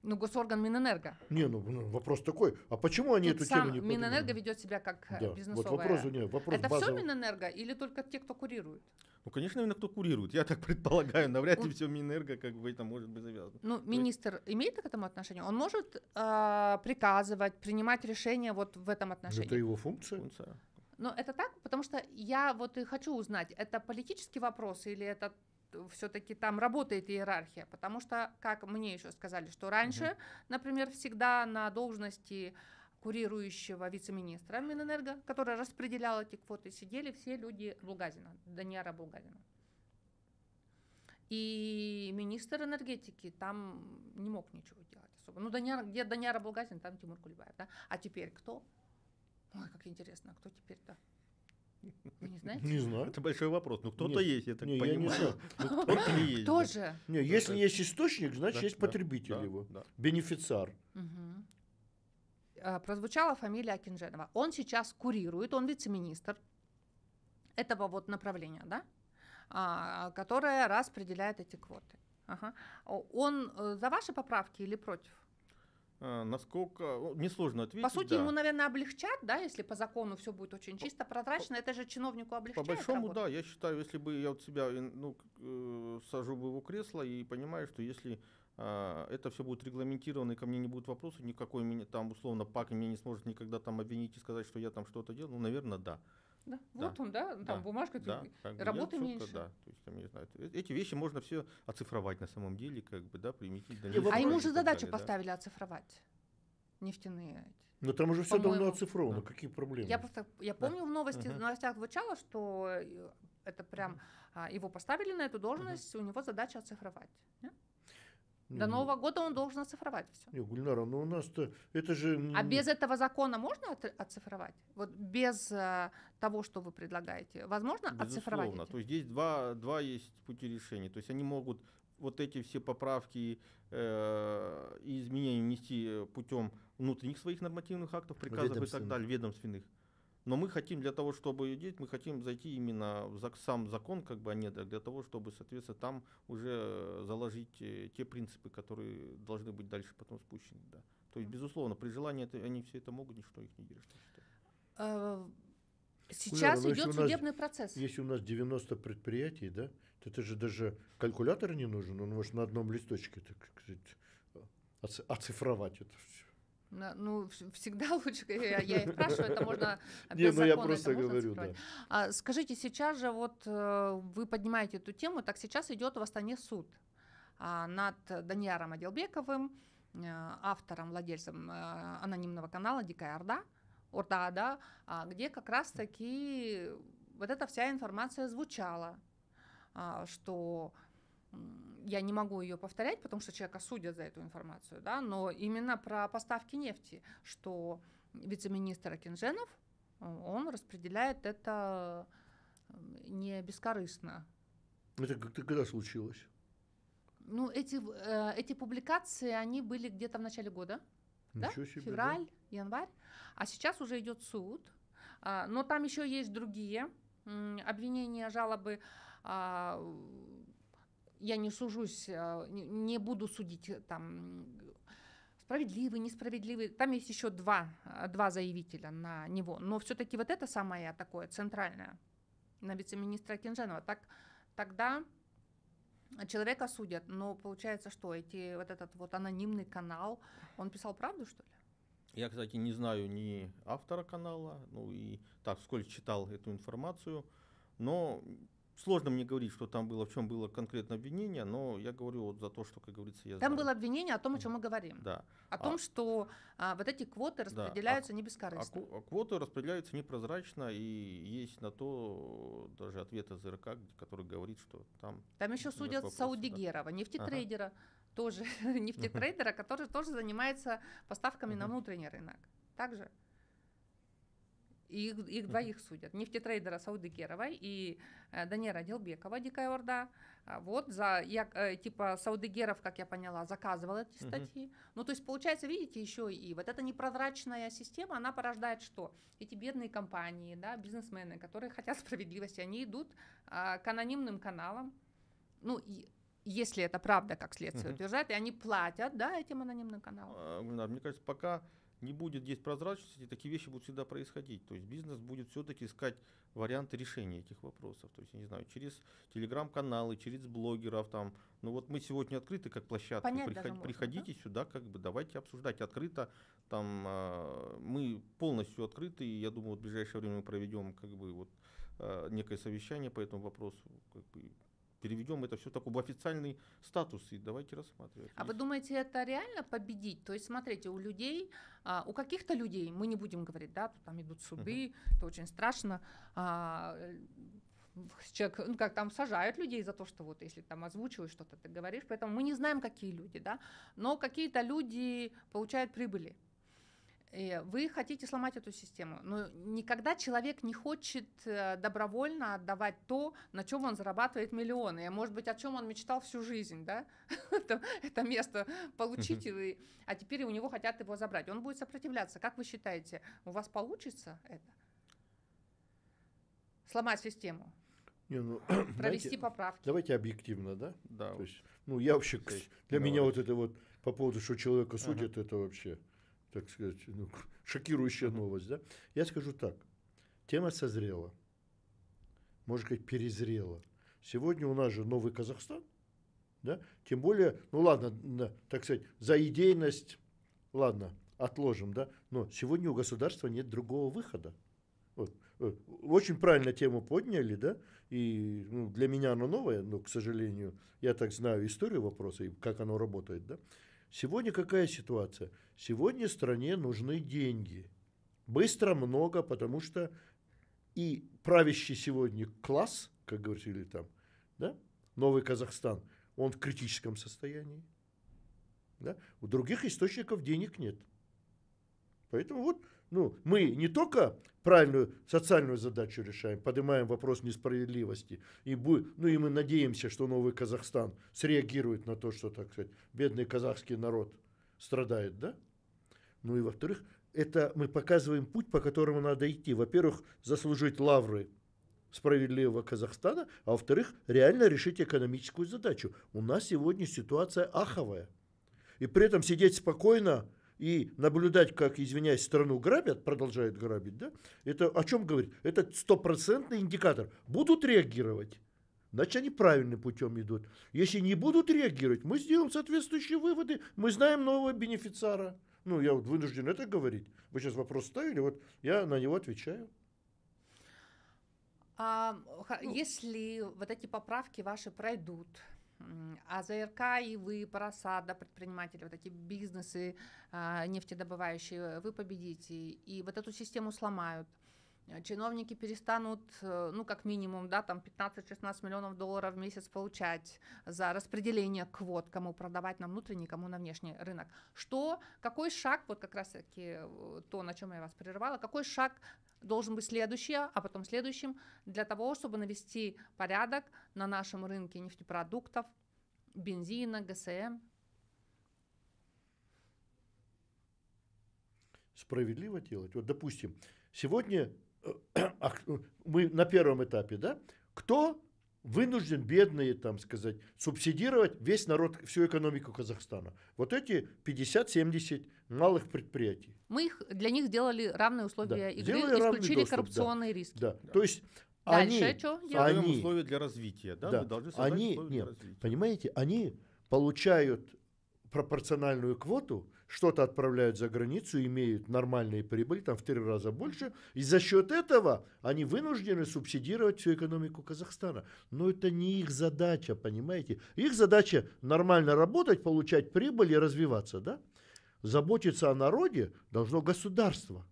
Ну, госорган Минэнерго. Не, ну, ну, вопрос такой. А почему они Тут эту сам тему не Минэнерго поднимают? ведет себя как э, Да, вот бизнесовая. вопрос, не, вопрос Это все базовый. Минэнерго или только те, кто курирует? Ну, конечно, именно кто курирует, я так предполагаю, навряд ли Ну, все Минэнерго как бы это может быть завязано. Ну, министр имеет к этому отношение? Он может э, приказывать, принимать решения вот в этом отношении? Это его функция. Функция. Но это так, потому что я вот и хочу узнать, это политический вопрос или это все-таки там работает иерархия, потому что, как мне еще сказали, что раньше, например, всегда на должности курирующего вице-министра Минэнерго, который распределял эти квоты, сидели все люди Булгазина, Даниара Булгазина. И министр энергетики там не мог ничего делать особо. Ну, Даниар, где Даниара Булгазин, там Тимур Кулебаев, да? А теперь кто? Ой, как интересно, кто теперь-то? Вы не знаете? Не знаю. Это большой вопрос. Ну, кто-то есть, я так не, я не понимаю. знаю. Ну, кто-то есть. Кто да. же? Не, если да. есть источник, значит Да, есть потребитель да, его. да. Бенефициар. А, Прозвучала фамилия Акинженова. Он сейчас курирует, он вице-министр этого вот направления, да, А, которое распределяет эти квоты. Ага. Он э, за ваши поправки или против? А, насколько... ну, Мне сложно ответить. По сути, да. ему, наверное, облегчат, да, если по закону все будет очень чисто, прозрачно. Это же чиновнику По облегчает большому, работу. да, я считаю, если бы я вот себя э, ну, э, сажу в его кресло и понимаю, что если а, это все будет регламентировано, и ко мне не будет вопросов, никакой меня там, условно, ПАК меня не сможет никогда там обвинить и сказать, что я там что-то делал, ну, наверное, да. Да, Да. Вот он, да, там Да, бумажка, Да, как бы работы чётко, меньше. Да, то есть, там, я не знаю, э- эти вещи можно все оцифровать на самом деле, как бы, да, применить Не, А вопрос ему же задачу далее, да. поставили оцифровать нефтяные. Но там уже все давно оцифровано. да. Какие проблемы? Я просто, я помню в новости, в новостях звучало, что э, это прям а, его поставили на эту должность, у него задача оцифровать. не? До Нового года он должен оцифровать все. Не, Гульнара, ну у нас-то это же... А без этого закона можно оц- оцифровать? Вот без э, того, что вы предлагаете, возможно оцифровать? Безусловно. То есть здесь два, два есть пути решения. То есть они могут вот эти все поправки э, и изменения внести путем внутренних своих нормативных актов, приказов и так далее, ведомственных. Но мы хотим для того, чтобы ее делать, мы хотим зайти именно в зак- сам закон, как бы, а не для того, чтобы, соответственно, там уже э, заложить э, те принципы, которые должны быть дальше потом спущены. Да. То есть, безусловно, при желании это, они все это могут, ничто их не держит. Э, Сейчас ну, если идет нас судебный процесс. Если у нас 90 предприятий, да, то это же даже калькулятор не нужен, он может на одном листочке, так сказать, оци- оцифровать это все. Ну, вс- всегда лучше, я, я и спрашиваю, это можно Не, ну я просто говорю, да. А, скажите, сейчас же вот э, вы поднимаете эту тему, так сейчас идет в Астане суд а, над Данияром Аделбековым, э, автором, владельцем э, анонимного канала «Дикая Орда», Орда, да, а, где как раз-таки вот эта вся информация звучала, а, что я не могу ее повторять, потому что человека судят за эту информацию, да, но именно про поставки нефти, что вице-министр Акинженов, он распределяет это э, не бескорыстно. Это как когда случилось? Ну, эти, э, эти публикации, они были где-то в начале года, Да? Себе. да. февраль, январь, а сейчас уже идет суд, А, но там еще есть другие м, обвинения, жалобы. А, Я не сужусь, а, не- буду судить э, там справедливый, несправедливый. Там есть еще два, а, два заявителя на него, но все-таки вот это самое такое центральное на вице-министра Кинжанова. Так, тогда человека судят, но получается, что эти, вот этот вот анонимный канал, он писал правду, что ли? Я, кстати, не знаю ни автора канала, ну и так, сколько читал эту информацию, но сложно мне говорить, что там было, в чем было конкретно обвинение, но я говорю вот за то, что, как говорится, я Там знаю. было обвинение о том, о чем мы говорим. Да. О том, А- что а, вот эти квоты Да, а распределяются не А бескорыстно. ку- а квоты распределяются непрозрачно, и есть на то даже ответ из РК, который говорит, что там... Там еще судят вопросов, да. Саудигерова, нефтетрейдера, тоже нефтетрейдера, который тоже занимается поставками на внутренний рынок. Также. И их, их двоих судят. Нефтетрейдера Саудыгеровой и э, Данера Делбекова, Дикая Орда. А Вот за, я, э, типа, Саудыгеров, как я поняла, заказывал эти статьи. Ну, то есть, получается, видите, еще и вот эта непрозрачная система, она порождает что? Эти бедные компании, да, бизнесмены, которые хотят справедливости, они идут а, к анонимным каналам, ну, и если это правда, как следствие Мгм. утверждает, и они платят, да, этим анонимным каналам. А, Мне кажется, пока не будет здесь прозрачности, такие вещи будут всегда происходить. То есть бизнес будет все-таки искать варианты решения этих вопросов. То есть, я не знаю, через телеграм-каналы, через блогеров там. Ну вот мы сегодня открыты как площадка. Понять Приход- можно, приходите сюда, как бы давайте обсуждать открыто. Там а, мы полностью открыты, и я думаю, вот в ближайшее время мы проведем как бы вот а, некое совещание по этому вопросу, как бы переведем это все такой в официальный статус и давайте рассматривать. А вы думаете, это реально победить? То есть, смотрите, у людей, а, у каких-то людей, мы не будем говорить, да, там идут суды, это очень страшно. а, э, Человек, ну как там сажают людей за то, что вот если там озвучиваешь что-то, ты говоришь, поэтому мы не знаем, какие люди, да, но какие-то люди получают прибыли. И вы хотите сломать эту систему, но никогда человек не хочет э, добровольно отдавать то, на чем он зарабатывает миллионы, и, может быть, о чем он мечтал всю жизнь, да, это, это место получить, и вы- а теперь у него хотят его забрать. Он будет сопротивляться. Как вы считаете, у вас получится это? Сломать систему, Не, ну, провести знаете, поправки. Давайте объективно, да? Да, То есть Ну, я вообще, для меня вот это вот по поводу, что человека судят, это вообще, так сказать, ну, шокирующая новость, да? Я скажу так, тема созрела, может сказать, перезрела. Сегодня у нас же новый Казахстан, да? Тем более, ну ладно, так сказать, за идейность, ладно, отложим, да? Но сегодня у государства нет другого выхода. Вот. э, Очень правильно тему подняли, да? И ну, для меня оно новое, но, к сожалению, я так знаю историю вопроса и как оно работает, да? Сегодня какая ситуация? Сегодня стране нужны деньги. Быстро, много, потому что и правящий сегодня класс, как говорится, или там, да, новый Казахстан, он в критическом состоянии. Да? У других источников денег нет. Поэтому вот, ну, мы не только правильную социальную задачу решаем, поднимаем вопрос несправедливости, и, бу- ну, и мы надеемся, что новый Казахстан среагирует на то, что, так сказать, бедный казахский народ страдает, да? Ну и во-вторых, это мы показываем путь, по которому надо идти. Во-первых, заслужить лавры справедливого Казахстана, а во-вторых, реально решить экономическую задачу. У нас сегодня ситуация аховая. И при этом сидеть спокойно и наблюдать, как, извиняюсь, страну грабят, продолжают грабить, да, это о чем говорит? Это стопроцентный индикатор. Будут реагировать, значит, они правильным путем идут. Если не будут реагировать, мы сделаем соответствующие выводы. Мы знаем нового бенефициара. Ну, я вот вынужден это говорить. Вы сейчас вопрос ставили, вот я на него отвечаю. А, Ну. если вот эти поправки ваши пройдут, м, а ЗРК и вы, Парасада, предприниматели, вот эти бизнесы а, нефтедобывающие, вы победите, и вот эту систему сломают, чиновники перестанут, э, ну, как минимум, да, там 15-16 миллионов долларов в месяц получать за распределение квот, кому продавать на внутренний, кому на внешний рынок. Что, какой шаг, вот как раз-таки э, то, на чем я вас прерывала, какой шаг должен быть следующий, а потом следующим, для того, чтобы навести порядок на нашем рынке нефтепродуктов, бензина, ГСМ. справедливо делать. Вот, допустим, сегодня э, мы на первом этапе, да, кто вынужден, бедные, там сказать, субсидировать весь народ, всю экономику Казахстана? Вот эти 50-70 малых предприятий. Мы их, для них сделали равные условия Да, игры, сделали равный исключили доступ, да. коррупционные риски. Да. То есть Дальше они, что они- условия для развития, да? Да. Мы должны создать они, условия для нет, развития. понимаете, они получают пропорциональную квоту, что-то отправляют за границу, имеют нормальные прибыли, там в три раза больше, и за счет этого они вынуждены субсидировать всю экономику Казахстана. Но это не их задача, понимаете? Их задача нормально работать, получать прибыль и развиваться, да? Заботиться о народе должно государство.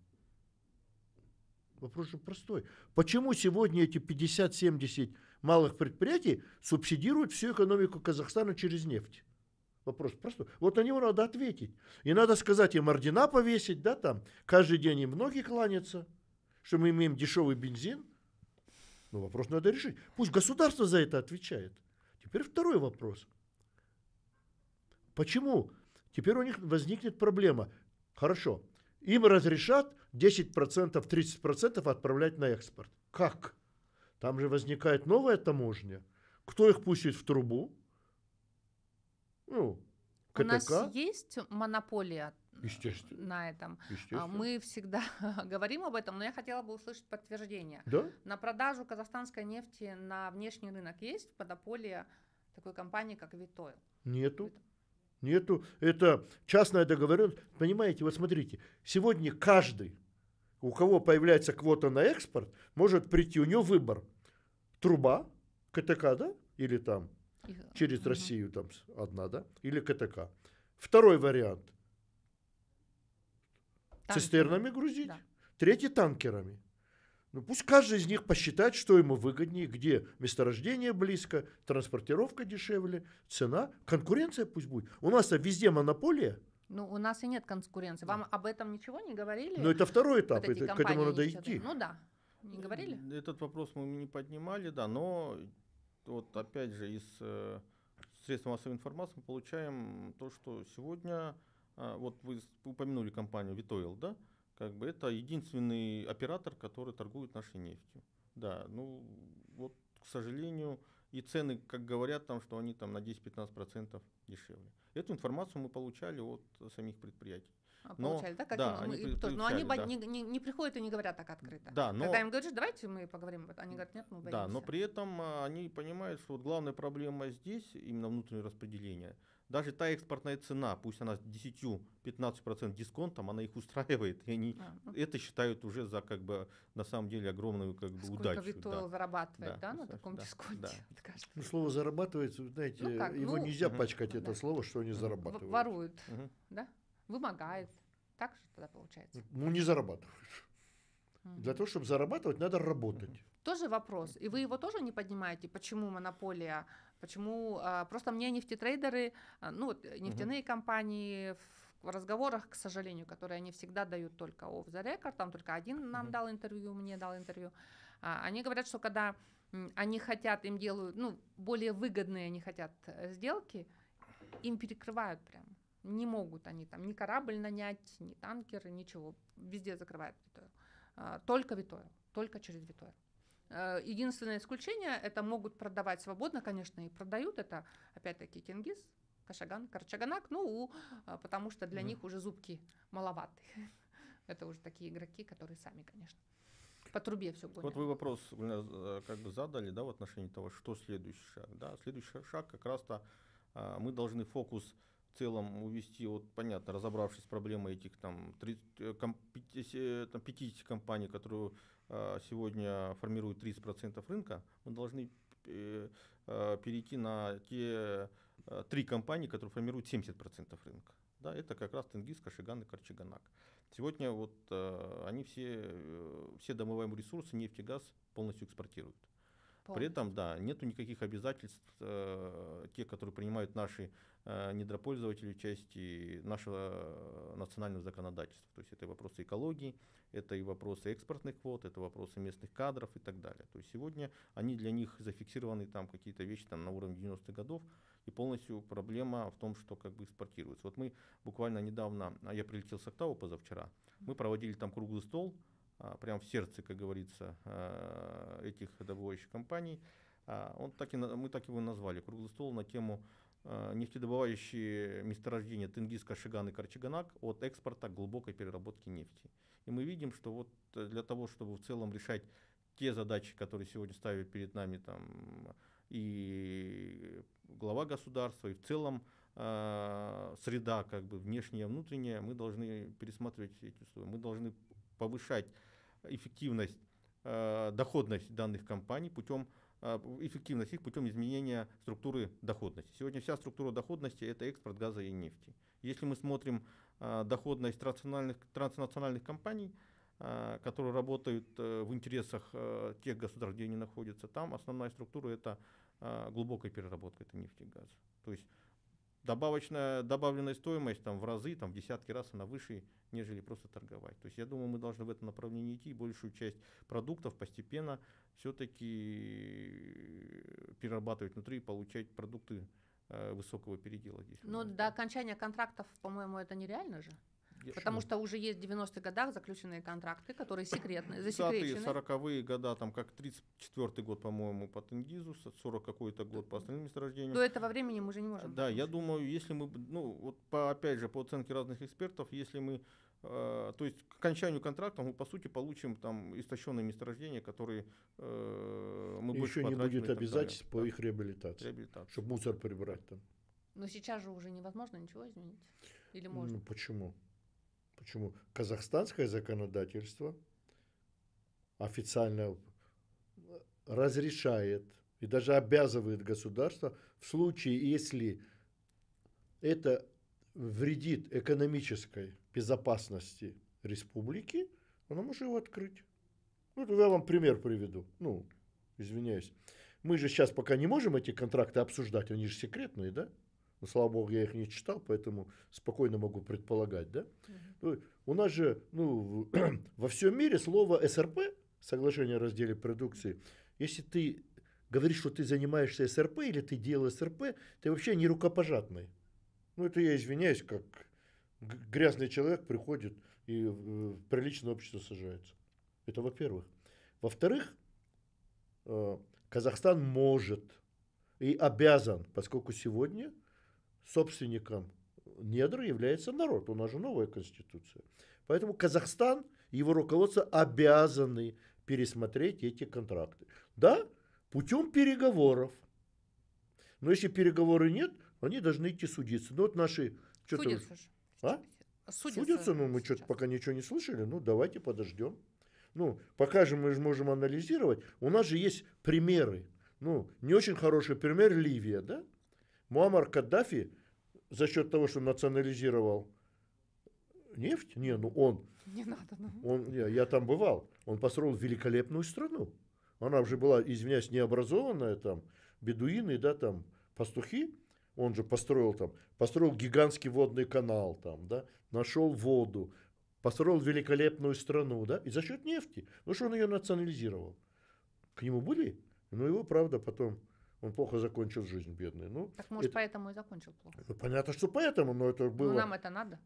Вопрос же простой. Почему сегодня эти 50-70 малых предприятий субсидируют всю экономику Казахстана через нефть? Вопрос простой. Вот на него надо ответить. И надо сказать им ордена повесить, да, там, каждый день им ноги кланяться, что мы имеем дешевый бензин. Ну, вопрос надо решить. Пусть государство за это отвечает. Теперь второй вопрос. Почему? Теперь у них возникнет проблема. Хорошо, им разрешат 10%, 30% отправлять на экспорт. Как? Там же возникает новая таможня. Кто их пустит в трубу? Ну, У нас КТК? есть монополия Естественно. на этом. А Естественно. Мы всегда говорим об этом, но я хотела бы услышать подтверждение. Да? На продажу казахстанской нефти на внешний рынок есть монополия такой компании, как Витойл? Нету. Нету. Это частная договоренность. Понимаете, вот смотрите, сегодня каждый, у кого появляется квота на экспорт, может прийти, у него выбор. Труба, КТК, да? Или там через. Россию там одна, да? Или КТК. Второй вариант. Танкеры. Цистернами грузить. Да. Третий танкерами. Ну, пусть каждый из них посчитает, что ему выгоднее, где месторождение близко, транспортировка дешевле, цена, конкуренция пусть будет. У нас-то везде монополия, Ну, у нас и нет конкуренции. Вам об этом ничего не говорили? но это второй Вот этап, эти это- к этому надо идти. Ну да, не говорили? Этот вопрос мы не поднимали, да, но вот опять же из э, средств массовой информации мы получаем то, что сегодня, а, вот вы упомянули компанию Vitoil, да, как бы это единственный оператор, который торгует нашей нефтью. Да, ну вот, к сожалению, и цены, как говорят там, что они там на 10-15% дешевле. Эту информацию мы получали от самих предприятий. А, Но- Получали, да? Как да, мы- они при- тоже- но они ба- не, не- не приходят и не говорят так открыто. Да, но, Когда им говоришь, давайте мы поговорим об этом, они говорят, нет, мы боимся. да, но при этом а, они понимают, что вот главная проблема здесь именно внутреннее распределение. Даже та экспортная цена, пусть она с 10-15% дисконтом, она их устраивает, и они А, ну, это считают уже за как бы на самом деле огромную как бы Сколько удачу. Витойл да. зарабатывает, Да, да, на таком да, дисконте? да. Ну, слово зарабатывает, вы знаете, Ну как, его ну, нельзя Мгм. пачкать, это Да. слово, что они зарабатывают. Ворует, Мгм. да? Вымогает. Так же тогда получается. Ну, не зарабатывают. Мгм. Для того, чтобы зарабатывать, надо работать. Тоже вопрос. И вы его тоже не поднимаете? Почему монополия? Почему а, просто мне нефтетрейдеры, а, ну э, нефтяные компании в разговорах, к сожалению, которые они всегда дают только off the record, там только один нам Мгм. дал интервью, мне дал интервью, а, они говорят, что когда они хотят, им делают, ну, более выгодные они хотят э, сделки, им перекрывают прям. Не могут они там ни корабль нанять, ни танкеры, ничего. Везде закрывают Витойл. А, Только Витойл, только через Витойл. Э, Единственное исключение это могут продавать свободно, конечно, и продают это, опять-таки, Кингис, Кашаган, Карчаганак, ну, а, потому что для Мгм. них уже зубки маловаты. Это уже такие игроки, которые сами, конечно, по трубе все гонят. Вот вы вопрос э, как бы задали, да, в отношении того, что следующий шаг. Да, следующий шаг как раз-то а, мы должны фокус в целом увести, вот понятно, разобравшись с проблемой этих там, 30, э, ком- 50, э, там, 50 компаний, которые а, сегодня формируют 30% рынка, мы должны э, а, перейти на те а, три компании, которые формируют 70% рынка. Да, это как раз Тенгиз, Кашиган и Карчаганак. Сегодня вот э, они все, э, все домываемые ресурсы, нефть и газ полностью экспортируют. При Полностью. этом, да, нету никаких обязательств, э, те, которые принимают наши э, недропользователи в части нашего национального законодательства. То есть это и вопросы экологии, это и вопросы экспортных квот, это вопросы местных кадров и так далее. То есть сегодня они для них зафиксированы там какие-то вещи там, на уровне 90-х годов, и полностью проблема в том, что как бы экспортируется. Вот мы буквально недавно, а я прилетел с Октавы позавчера, мы проводили там круглый стол, прям в сердце, как говорится, а, этих добывающих компаний. А, Он так и, мы так его назвали, круглый стол на тему а, нефтедобывающие месторождения Тенгиз, Кашиган и Карчаганак от экспорта глубокой переработке нефти. И мы видим, что вот э, для того, чтобы в целом решать те задачи, которые сегодня ставят перед нами там и глава государства, и в целом а, среда, как бы внешняя, внутренняя, мы должны пересматривать эти условия. Мы должны повышать эффективность, э, доходность данных компаний путем э, эффективность их путем изменения структуры доходности. Сегодня вся структура доходности это экспорт газа и нефти. Если мы смотрим э, доходность транснациональных, транснациональных компаний, которые работают в интересах тех государств, где они находятся, там основная структура это глубокая переработка это нефти и газа. То есть добавочная, добавленная стоимость там в разы, там в десятки раз она выше, нежели просто торговать. То есть я думаю, мы должны в этом направлении идти, и большую часть продуктов постепенно все-таки перерабатывать внутри и получать продукты э, высокого передела здесь. у Но нас, до окончания контрактов, по-моему, это нереально же. Я- Потому ну, что уже есть в 90-х годах заключенные контракты, которые секретные, 30-е, засекречены. 40-е года, там как 34-й год, по-моему, по Тенгизу, 40 какой-то год по остальным месторождениям. До этого времени мы уже не можем. Да, я думаю, если мы, ну, вот по, опять же, по оценке разных экспертов, если мы, э, то есть к окончанию контракта мы, по сути, получим там истощенные месторождения, которые э, мы больше Еще не и будет обязательств по Да, их реабилитации, реабилитации. чтобы мусор прибрать там. Но сейчас же уже невозможно ничего изменить. Или можно? Ну, почему? Почему? Казахстанское законодательство официально разрешает и даже обязывает государство в случае, если это вредит экономической безопасности республики, оно может его открыть. Ну, я вам пример приведу. Ну, извиняюсь. Мы же сейчас пока не можем эти контракты обсуждать, они же секретные, да? Ну, слава богу, я их не читал, поэтому спокойно могу предполагать, да? Ну, У нас же ну, во всем мире слово СРП, соглашение о разделе продукции, если ты говоришь, что ты занимаешься СРП или ты делал СРП, ты вообще не рукопожатный. Ну, это я извиняюсь, как грязный человек приходит и в в приличное общество сажается. Это во-первых. Во-вторых, э, Казахстан может и обязан, поскольку сегодня собственником недр является народ. У нас же новая конституция. Поэтому Казахстан и его руководство обязаны пересмотреть эти контракты. Да, путем переговоров. Но если переговоры нет, они должны идти судиться. Ну вот наши... что-то- Судятся же. А? Судятся, ну мы что-то пока ничего не слышали, ну давайте подождем. Ну, пока же мы же можем анализировать. У нас же есть примеры. Ну, не очень хороший пример Ливия, да? Муаммар Каддафи за счет того, что национализировал нефть, не, ну он, Не надо. ну. он я, я там бывал, он построил великолепную страну. Она уже была, извиняюсь, необразованная, там, бедуины, да, там, пастухи. Он же построил там, построил гигантский водный канал там, да, нашел воду, построил великолепную страну, да, и за счет нефти. Ну что он ее национализировал? К нему были? Ну его, правда, потом, он плохо закончил жизнь, бедный. Ну, Так может это- поэтому и закончил плохо. ну, понятно, что поэтому, но это Ну было... нам это надо.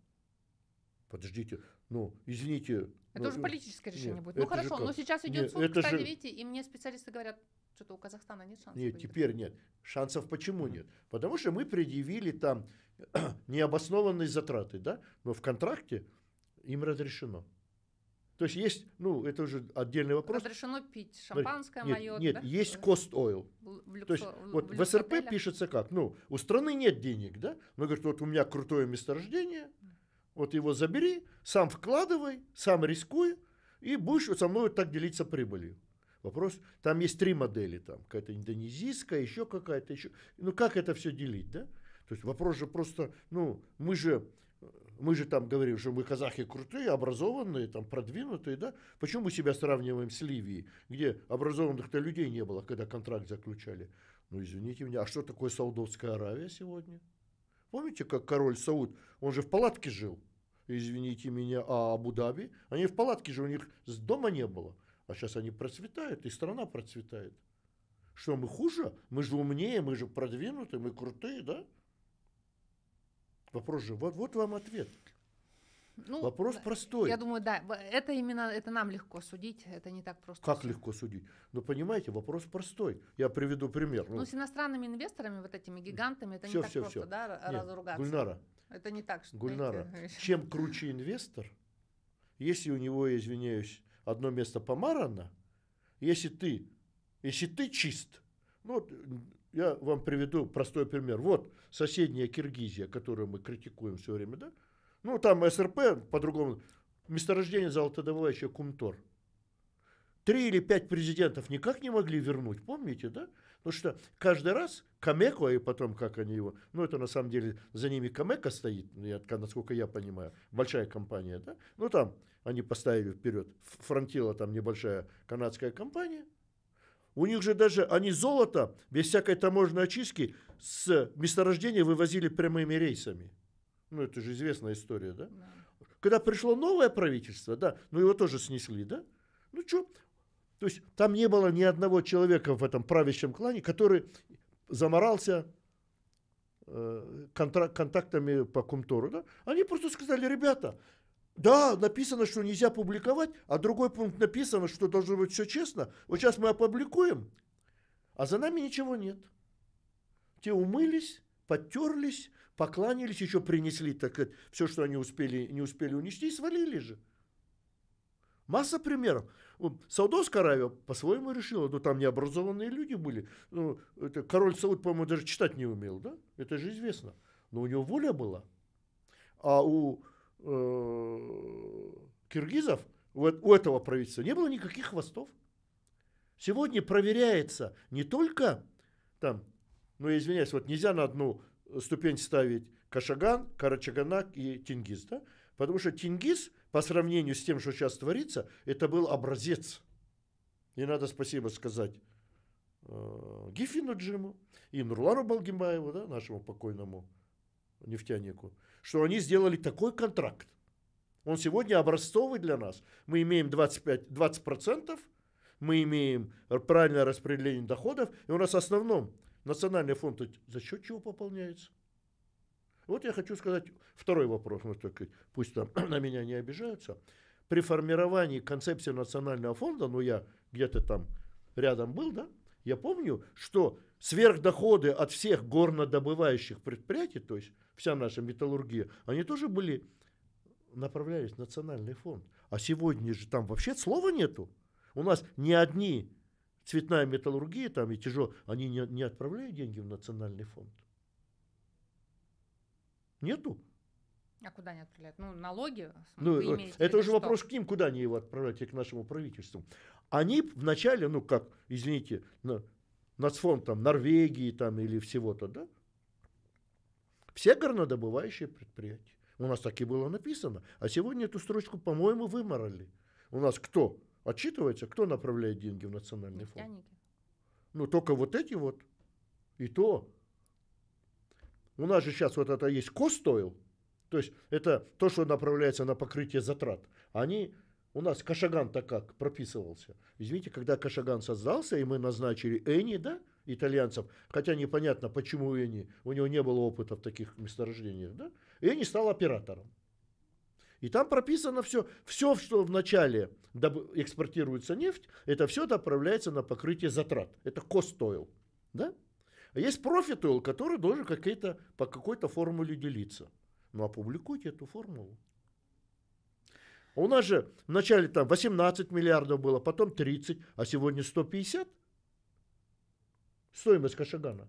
Подождите, ну, извините. Это ну, уже политическое решение нет, будет. Ну хорошо, но сейчас идет Нет, суд, это кстати, же- видите, и мне специалисты говорят, что-то у Казахстана нет шансов. Нет, выиграть. теперь нет. Шансов почему Мгм. нет? Потому что мы предъявили там необоснованные затраты, да? Но в контракте им разрешено. То есть есть, ну, это уже отдельный вопрос. Разрешено пить шампанское нет, мое. нет, да? есть В- cost oil. в То есть люксо- вот в люкс-отелях. СРП пишется как? Ну, у страны нет денег, да? Но говорит, вот у меня крутое месторождение, вот его забери, сам вкладывай, сам рискуй, и будешь вот со мной вот так делиться прибылью. Вопрос, там есть три модели, там какая-то индонезийская, еще какая-то, еще. Ну как это все делить, да? То есть вопрос же просто, ну, мы же, мы же там говорим, что мы казахи крутые, образованные, там продвинутые, да? Почему мы себя сравниваем с Ливией, где образованных-то людей не было, когда контракт заключали? Ну, извините меня, а что такое Саудовская Аравия сегодня? Помните, как король Сауд, он же в палатке жил, извините меня, а Абу-Даби, они в палатке же, у них дома не было. А сейчас они процветают, и страна процветает. Что, мы хуже? Мы же умнее, мы же продвинутые, мы крутые, да? Вопрос же, вот, вот вам ответ. Ну, Вопрос простой. Я думаю, да, это именно, это нам легко судить, это не так просто. Как легко судить? Ну, понимаете, вопрос простой. Я приведу пример. Ну, с иностранными инвесторами, вот этими гигантами, это Всё, не так всё, просто, да, Нет, разругаться. Гульнара, Это не так, что Гульнара, знаете, чем круче инвестор, если у него, извиняюсь, одно место помарано, если ты, если ты чист, ну, я вам приведу простой пример. Вот соседняя Киргизия, которую мы критикуем все время, да? Ну, там СРП, по-другому, месторождение золотодобывающее Кумтор. Три или пять президентов никак не могли вернуть, помните, да? Потому что каждый раз Камеко, и потом как они его, ну это на самом деле за ними Камека стоит, ну, насколько я понимаю, большая компания, да? Ну там они поставили вперед, Фронтила там небольшая канадская компания. У них же даже, они золото без всякой таможенной очистки с месторождения вывозили прямыми рейсами. Ну это же известная история, да? Да. Когда пришло новое правительство, да, ну его тоже снесли, да? Ну что? То есть там не было ни одного человека в этом правящем клане, который заморался э, контра- контактами по Кумтору, да? Они просто сказали, ребята, да, написано, что нельзя публиковать, а другой пункт написано, что должно быть все честно. Вот сейчас мы опубликуем, а за нами ничего нет. Те умылись, подтерлись, покланялись, еще принесли так все, что они успели, не успели унести, и свалили же. Масса примеров. Саудовская Аравия по-своему решила, но там необразованные люди были. Ну, это король Сауд, по-моему, даже читать не умел, да? Это же известно. Но у него воля была. А у киргизов, вот у этого правительства не было никаких хвостов. Сегодня проверяется не только там, ну, я извиняюсь, вот нельзя на одну ступень ставить Кашаган, Карачаганак и Тингиз, да? Потому что Тингиз, по сравнению с тем, что сейчас творится, это был образец. И надо спасибо сказать э, Гифину Джиму и Нурлану Балгимбаеву, да, нашему покойному нефтянику, что они сделали такой контракт. Он сегодня образцовый для нас. Мы имеем 25, 20%, мы имеем правильное распределение доходов, и у нас в основном национальный фонд за счет чего пополняется? Вот я хочу сказать второй вопрос, ну, только пусть там на меня не обижаются. При формировании концепции национального фонда, ну я где-то там рядом был, да, я помню, что сверхдоходы от всех горнодобывающих предприятий, то есть вся наша металлургия, они тоже были, направлялись в национальный фонд. А сегодня же там вообще слова нету. У нас ни одни цветная металлургия там и тяжело, они не, не отправляют деньги в национальный фонд. Нету. А куда они отправляют? Ну, налоги? Ну, имеете это уже что? вопрос к ним, куда они его отправляют, и к нашему правительству. Они вначале, ну как, извините, на, нацфонд там Норвегии там или всего-то, да? Все горнодобывающие предприятия. У нас так и было написано. А сегодня эту строчку, по-моему, выморали. У нас кто отчитывается, кто направляет деньги в национальный фонд? Ну, только вот эти вот. И то. У нас же сейчас вот это есть костойл. То есть это то, что направляется на покрытие затрат. Они у нас Кашаган-то как прописывался. Извините, когда Кашаган создался, и мы назначили Эни, да, итальянцев, хотя непонятно, почему Эни, у него не было опыта в таких месторождениях, да, Эни стал оператором. И там прописано все, все, что вначале экспортируется нефть, это все отправляется на покрытие затрат. Это cost oil, да? А есть profit oil, который должен какие-то, по какой-то формуле делиться. Ну, опубликуйте эту формулу. А У нас же вначале там 18 миллиардов было, потом 30, а сегодня 150. Стоимость Кашагана.